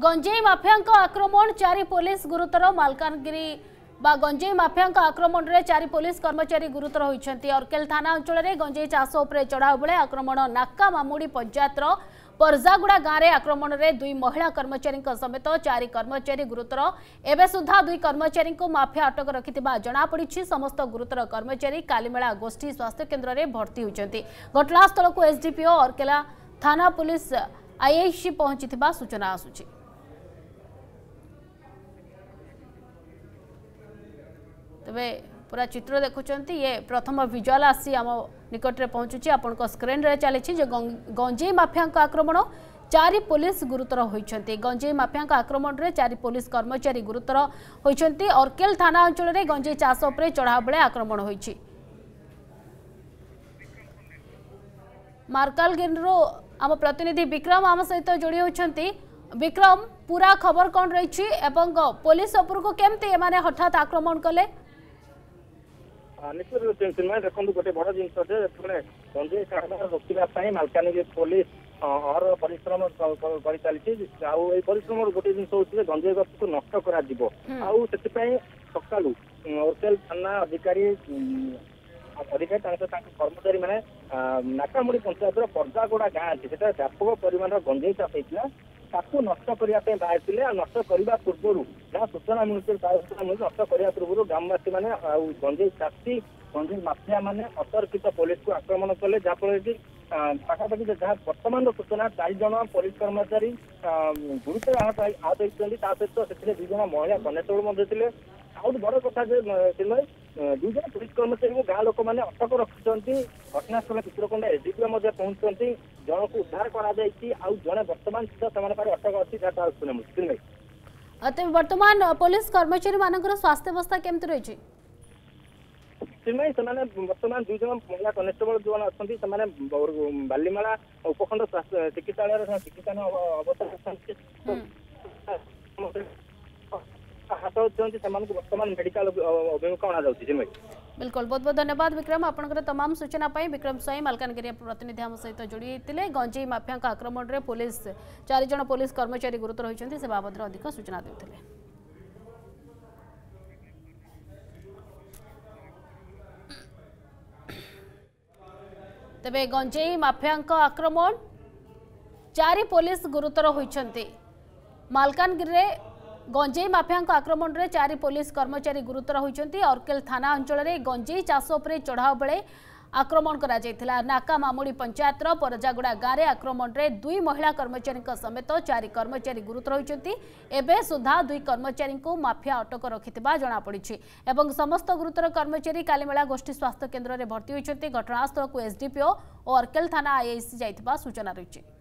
ଗଞ୍ଜେଇ ମାଫିଆଙ୍କ ଆକ୍ରମଣ ଚାରି ପୋଲିସ ଗୁରୁତର ମାଲକାନଗିରି বা গঞ্জেই মাফিয়াঙ্ক আক্রমণে চারি পুলিশ কর্মচারী গুরুতর হয়েছেন অর্কেল থানা অঞ্চলের গঞ্জেই চাষ উপরে চড়াও বেড়ে আক্রমণ নাকা মামুড়ি পঞ্চায়েতর পরজাগুড়া গাঁরে আক্রমণে দুই মহিলা কর্মচারী সমেত চারি কর্মচারী গুরুতর এবে সুদ্ধা দুই কর্মচারী মাফিয়া আটক রাখি জনাপড়ি সমস্ত গুরুতর কর্মচারী কালিমেলা গোষ্ঠী স্বাস্থ্যকেন্দ্রে ভর্তি হয়েছেন ঘটনাস্থলক এসডিপিও অর্কেলা থানা পুলিশ আইএসি পৌঁছি সূচনা আসুছে ତେବେ ପୁରା ଚିତ୍ର ଦେଖୁଛନ୍ତି ଇଏ ପ୍ରଥମ ଭିଜୁଆଲ ଆସି ଆମ ନିକଟରେ ପହଞ୍ଚୁଛି ଆପଣଙ୍କ ସ୍କ୍ରିନ୍ରେ ଚାଲିଛି ଯେ ଗଞ୍ଜେଇ ମାଫିଆଙ୍କ ଆକ୍ରମଣ ଚାରି ପୋଲିସ ଗୁରୁତର ହୋଇଛନ୍ତି ଗଞ୍ଜେଇ ମାଫିଆଙ୍କ ଆକ୍ରମଣରେ ଚାରି ପୋଲିସ କର୍ମଚାରୀ ଗୁରୁତର ହୋଇଛନ୍ତି ଅର୍କେଲ ଥାନା ଅଞ୍ଚଳରେ ଗଞ୍ଜେଇ ଚାଷ ଉପରେ ଚଢ଼ାଉ ବେଳେ ଆକ୍ରମଣ ହୋଇଛି ମାର୍କାଲଗିରିରୁ ଆମ ପ୍ରତିନିଧି ବିକ୍ରମ ଆମ ସହିତ ଯୋଡ଼ି ହୋଇଛନ୍ତି ବିକ୍ରମ ପୁରା ଖବର କ'ଣ ରହିଛି ଏବଂ ପୋଲିସ ଉପରକୁ କେମିତି ଏମାନେ ହଠାତ୍ ଆକ୍ରମଣ କଲେ ନିଶ୍ଚିତ ରୂପେ ଚିନ୍ମୟ ଦେଖନ୍ତୁ ଗୋଟେ ବଡ ଜିନିଷ ଯେ ଯେତେବେଳେ ଗଞ୍ଜେଇ କାରବାର ରୋକିବା ପାଇଁ ମାଲକାନଗିରି ପୋଲିସ ହର ପରିଶ୍ରମ କରିଚାଲିଛି ଆଉ ଏଇ ପରିଶ୍ରମର ଗୋଟେ ଜିନିଷ ହଉଛି ଯେ ଗଞ୍ଜେଇ ଗଛକୁ ନଷ୍ଟ କରାଯିବ ଆଉ ସେଥିପାଇଁ ସକାଳୁ ଓରସେଲ ଥାନା ଅଧିକାରୀ ଅଧିକାରୀ ତାଙ୍କ ତାଙ୍କ କର୍ମଚାରୀମାନେ ନାକାମୁଡ଼ି ପଞ୍ଚାୟତର ପର୍ଦାଗୋଡା ଗାଁ ଅଛି ସେଟା ବ୍ୟାପକ ପରିମାଣର ଗଞ୍ଜେଇ ଚାଷ ହେଇଥିଲା ତାକୁ ନଷ୍ଟ କରିବା ପାଇଁ ବାହାରିଥିଲେ ଆଉ ନଷ୍ଟ କରିବା ପୂର୍ବରୁ ଯାହା ସୂଚନା ମିଳୁଛି ସୂଚନା ମିଳୁଛି ନଷ୍ଟ କରିବା ପୂର୍ବରୁ ଗ୍ରାମବାସୀ ମାନେ ଆଉ ଗଞ୍ଜେଇ ଚାଷୀ ଗଞ୍ଜେଇ ମାଫିଆ ମାନେ ଅତର୍କିତ ପୋଲିସକୁ ଆକ୍ରମଣ କଲେ ଯାହାଫଳରେ କି ପାଖାପାଖି ଯାହା ବର୍ତ୍ତମାନର ସୂଚନା ଚାରି ଜଣ ପୋଲିସ କର୍ମଚାରୀ ଗୁରୁତର ଆହତ ଆହତ ହୋଇଛନ୍ତି ତା ସହିତ ସେଥିରେ ଦୁଇ ଜଣ ମହିଳା କନେଷ୍ଟବଳ ମଧ୍ୟ ଥିଲେ ଆଉ ବଡ କଥା ଯେ ଚିନ୍ମୟ ଦୁଇ ଜଣ ପୁଲିସ କର୍ମଚାରୀଙ୍କୁ ଗାଁ ଲୋକମାନେ ଅଟକ ରଖିଛନ୍ତି ଘଟଣାସ୍ଥଳ ଚିତ୍ରକୋଣ୍ଡା ଏଡିପିଓ ମଧ୍ୟ ପହଞ୍ଚୁଛନ୍ତି ଜଣକୁ ଉଦ୍ଧାର କରାଯାଇଛି ଆଉ ଜଣେ ବର୍ତ୍ତମାନ ସୁଦ୍ଧା ସେମାନଙ୍କ ପାଖରେ ଅଟକ ଅଛି ଯାହା ତାହା ଶୁଣେ ମୁସ୍କିଲ ନାହିଁ ତେବେ ବର୍ତ୍ତମାନ ପୋଲିସ କର୍ମଚାରୀ ମାନଙ୍କର ସ୍ୱାସ୍ଥ୍ୟାବସ୍ଥା କେମିତି ରହିଛି ସେଥିପାଇଁ ସେମାନେ ବର୍ତ୍ତମାନ ଦୁଇ ଜଣ ମହିଳା କନେଷ୍ଟବଳ ଯେଉଁମାନେ ଅଛନ୍ତି ସେମାନେ ବାଲିମେଳା ଉପଖଣ୍ଡ ଚିକିତ୍ସାଳୟରେ ଚିକିତ୍ସାନ ଅବସ୍ଥାରେ ଅଛନ୍ତି ହାତ ହେଉଛନ୍ତି ସେମାନଙ୍କୁ ବର୍ତ୍ତମାନ ମେଡିକାଲ ଅଭିମୁଖ ଅଣାଯାଉଛି ଜିମେଇ बिल्कुल बहुत बहुत धन्यवाद विक्रम आपंकर तमाम सूचना विक्रम स्वाई मलकानगि प्रतिनिधि आम सहित जोड़ी होते गंजई माफिया आक्रमण में पुलिस चारज पुलिस कर्मचारी गुरुतर होती से बाबद अधिक सूचना देते ତେବେ गंजे ମାଫିଆଙ୍କ आक्रमण ଚାରି पुलिस गुरुतर ହୋଇଛନ୍ତି ମାଲକାନଗିରିରେ ଗଞ୍ଜେଇ ମାଫିଆଙ୍କ ଆକ୍ରମଣରେ ଚାରି ପୋଲିସ କର୍ମଚାରୀ ଗୁରୁତର ହୋଇଛନ୍ତି ଅର୍କେଲ ଥାନା ଅଞ୍ଚଳରେ ଗଞ୍ଜେଇ ଚାଷ ଉପରେ ଚଢ଼ାଉ ବେଳେ ଆକ୍ରମଣ କରାଯାଇଥିଲା ନାକା ମାମୁଡ଼ି ପଞ୍ଚାୟତର ପରଜାଗୁଡ଼ା ଗାଁରେ ଆକ୍ରମଣରେ ଦୁଇ ମହିଳା କର୍ମଚାରୀଙ୍କ ସମେତ ଚାରି କର୍ମଚାରୀ ଗୁରୁତର ହୋଇଛନ୍ତି ଏବେ ସୁଦ୍ଧା ଦୁଇ କର୍ମଚାରୀଙ୍କୁ ମାଫିଆ ଅଟକ ରଖିଥିବା ଜଣାପଡ଼ିଛି ଏବଂ ସମସ୍ତ ଗୁରୁତର କର୍ମଚାରୀ କାଲିମେଳା ଗୋଷ୍ଠୀ ସ୍ୱାସ୍ଥ୍ୟ କେନ୍ଦ୍ରରେ ଭର୍ତ୍ତି ହୋଇଛନ୍ତି ଘଟଣାସ୍ଥଳକୁ ଏସ୍ଡିପିଓ ଓ ଅର୍କେଲ ଥାନା ଆଇଆଇସି ଯାଇଥିବା ସୂଚନା ରହିଛି